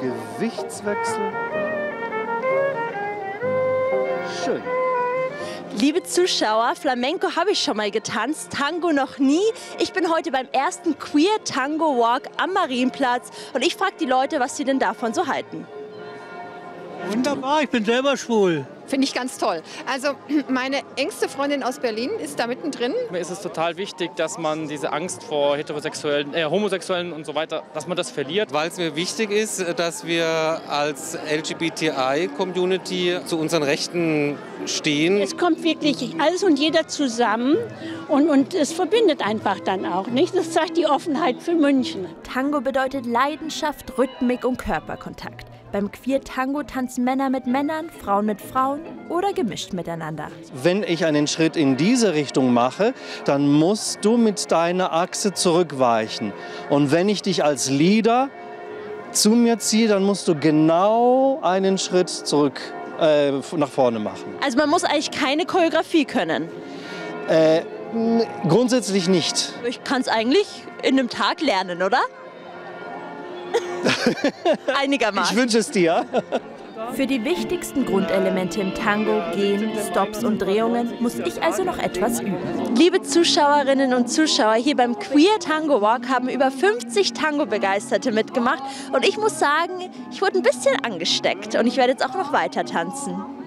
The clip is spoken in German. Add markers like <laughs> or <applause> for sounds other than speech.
Gewichtswechsel. Schön. Liebe Zuschauer, Flamenco habe ich schon mal getanzt, Tango noch nie. Ich bin heute beim ersten Queer Tango Walk am Marienplatz und ich frage die Leute, was sie denn davon so halten. Wunderbar, ich bin selber schwul. Finde ich ganz toll. Also <clears throat> meine engste Freundin aus Berlin ist da mittendrin. Mir ist es total wichtig, dass man diese Angst vor heterosexuellen, äh, homosexuellen und so weiter, dass man das verliert. Weil es mir wichtig ist, dass wir als LGBTI-Community zu unseren Rechten stehen. Es kommt wirklich alles und jeder zusammen und, und es verbindet einfach dann auch, nicht? Das zeigt die Offenheit für München. Tango bedeutet Leidenschaft, Rhythmik und Körperkontakt. Beim Queer Tango tanzen Männer mit Männern, Frauen mit Frauen oder gemischt miteinander. Wenn ich einen Schritt in diese Richtung mache, dann musst du mit deiner Achse zurückweichen. Und wenn ich dich als Leader zu mir ziehe, dann musst du genau einen Schritt zurück äh, nach vorne machen. Also man muss eigentlich keine Choreografie können. Äh, grundsätzlich nicht. Ich kann es eigentlich in einem Tag lernen, oder? <laughs> Einigermaßen. Ich wünsche es dir. Für die wichtigsten Grundelemente im Tango, Gehen, Stops und Drehungen, muss ich also noch etwas üben. Liebe Zuschauerinnen und Zuschauer, hier beim Queer Tango Walk haben über 50 Tango-Begeisterte mitgemacht und ich muss sagen, ich wurde ein bisschen angesteckt und ich werde jetzt auch noch weiter tanzen.